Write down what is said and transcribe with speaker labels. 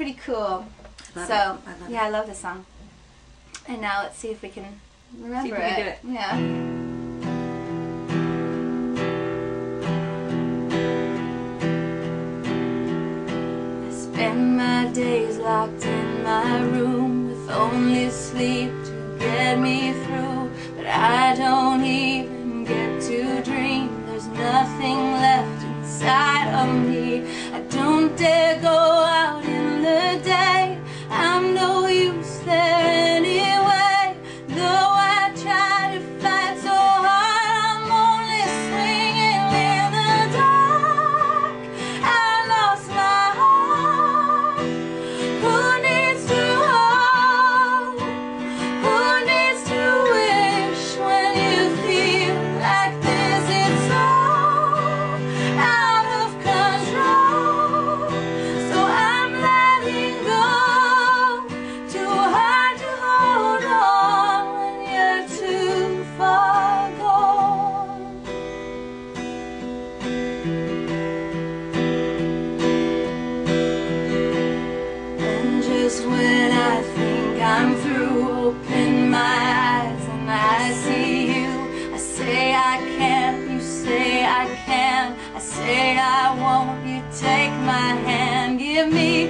Speaker 1: pretty cool.
Speaker 2: Love
Speaker 1: so
Speaker 2: it. I
Speaker 1: yeah, I love this song. And now let's see if we can remember
Speaker 2: we can do it.
Speaker 1: Yeah. Spend my days locked in my room with only sleep to get me through. When I think I'm through, open my eyes and I see you. I say I can't, you say I can. I say I won't, you take my hand. Give me